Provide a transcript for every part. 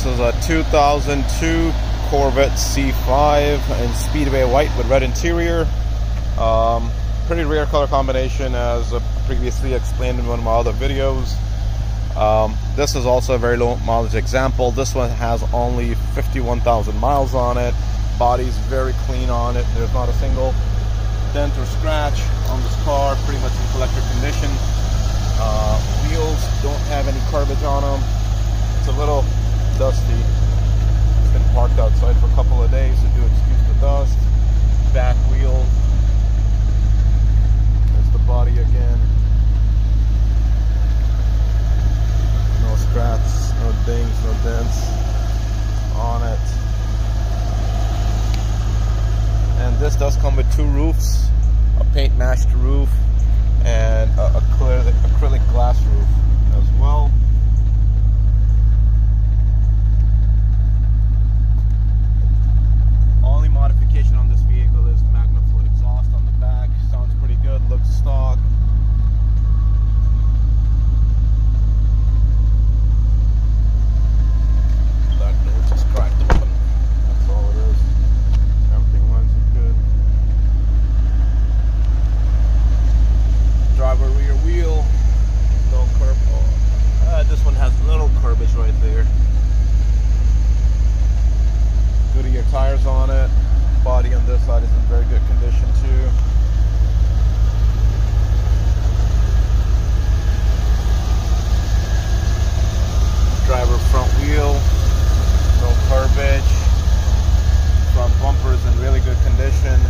This is a 2002 Corvette C5 in Speedway White with red interior. Um, pretty rare color combination as previously explained in one of my other videos. Um, this is also a very low mileage example. This one has only 51,000 miles on it. Body's very clean on it. There's not a single dent or scratch on this car. Pretty much in collector condition. Uh, wheels don't have any garbage on them. It's a little dusty. It's been parked outside for a couple of days, so do excuse the dust. Back wheel. There's the body again. No scratches, no dings, no dents on it. And this does come with two roofs, a paint matched roof and a, a clear acrylic glass roof as well. Only modification on this vehicle is MagnaFlow exhaust on the back. Sounds pretty good, looks stock. That door just cracked open. That's all it is. Everything lines up good. driver rear wheel. No curb. Oh, uh, this one has little curbage right there. Goodyear on it. Body on this side is in very good condition too. Driver front wheel. No curbage. Front bumper is in really good condition.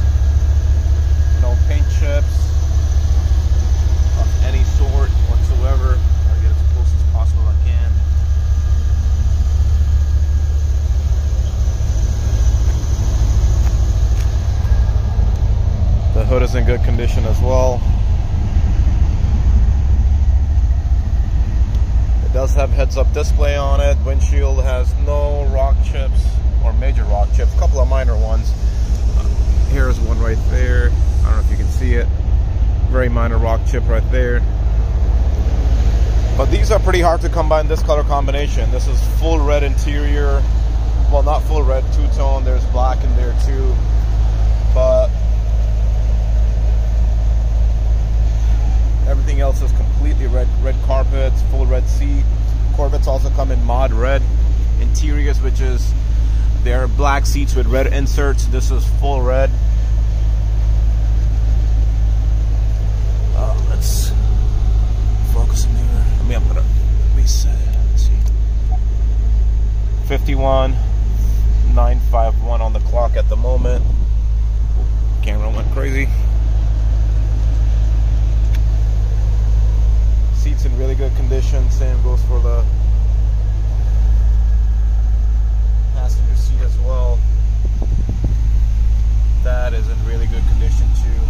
No paint chips of any sort whatsoever. I'll get as close as possible I can. The hood is in good condition as well. It does have heads-up display on it. Windshield has no rock chips or major rock chips. A couple of minor ones. Here's one right there. I don't know if you can see it very minor rock chip right there. But these are pretty hard to combine this color combination. This is full red interior. Well, not full red, two-tone. There's black in there too. But everything else is completely red. Red carpets, full red seat. Corvettes also come in mod red interiors, which is they're black seats with red inserts. This is full red. Uh, let's focus in here. I mean, I'm gonna reset. Let's see. 51, 951 on the clock at the moment. Camera went crazy. Seats in really good condition. Same goes for the as well. That is in really good condition too.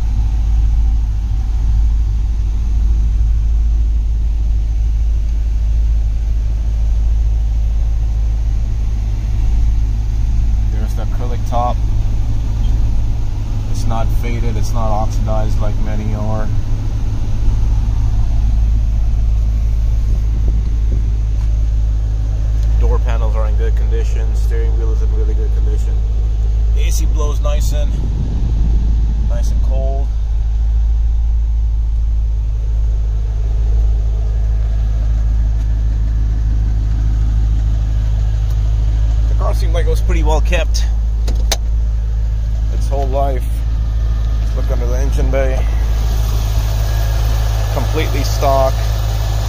There's the acrylic top. It's not faded, it's not oxidized like many are. Door panels are in good condition, steering wheel is in really good condition. AC blows nice and nice and cold. The car seemed like it was pretty well kept its whole life. Look under the engine bay. Completely stock,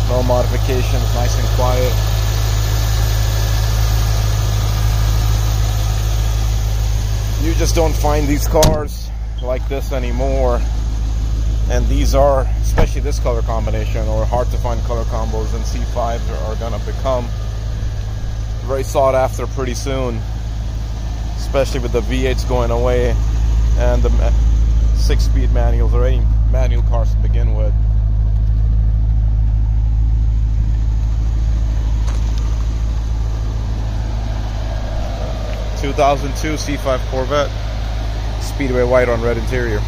no modifications, nice and quiet. You just don't find these cars like this anymore. And these are, especially this color combination, or hard to find color combos, and C5s are, are to become very sought after pretty soon, especially with the V8s going away and the six-speed manuals or any manual cars to begin with. Two thousand two C5 Corvette, Speedway white on red interior.